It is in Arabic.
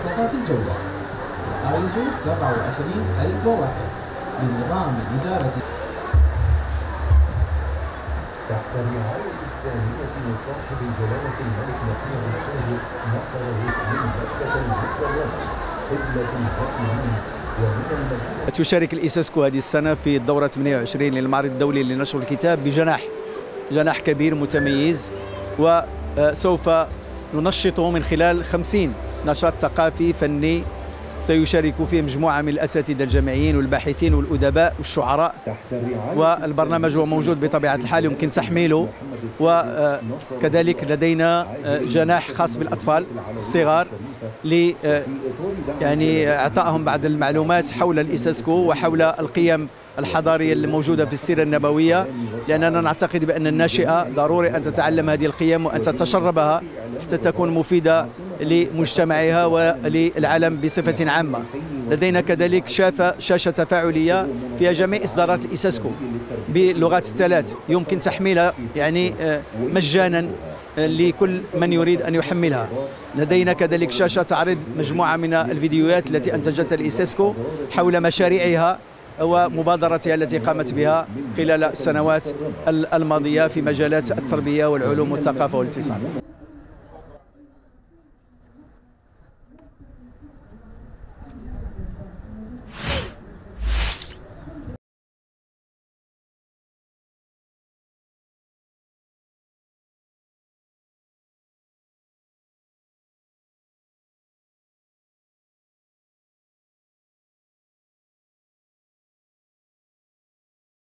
مواصفات الجودة ايزو 27001 لنظام الإدارة. تحت الرعاية السامية لصاحب جلالة الملك محمد السادس نصره من مكة المكرمة. قبلة المسلمين تشارك الإيسيسكو هذه السنة في الدورة 28 للمعرض الدولي لنشر الكتاب بجناح جناح كبير متميز. وسوف ننشطه من خلال 50 نشاط ثقافي فني سيشارك فيه مجموعة من الأساتذة الجامعيين والباحثين والأدباء والشعراء. والبرنامج هو موجود بطبيعة الحال يمكن تحميله. وكذلك لدينا جناح خاص بالأطفال الصغار ل يعني إعطائهم بعض المعلومات حول الإيساسكو وحول القيم الحضارية الموجودة في السيرة النبوية لأننا نعتقد بأن الناشئة ضروري أن تتعلم هذه القيم وأن تتشربها حتى تكون مفيدة لمجتمعها وللعالم بصفة عامة. لدينا كذلك شاشة, شاشة تفاعلية فيها جميع إصدارات الإيسيسكو باللغات الثلاث. يمكن تحميلها يعني مجانا لكل من يريد أن يحملها. لدينا كذلك شاشة تعرض مجموعة من الفيديوهات التي أنتجتها الإيسيسكو حول مشاريعها ومبادرتها التي قامت بها خلال السنوات الماضية في مجالات التربية والعلوم والثقافة والإتصال.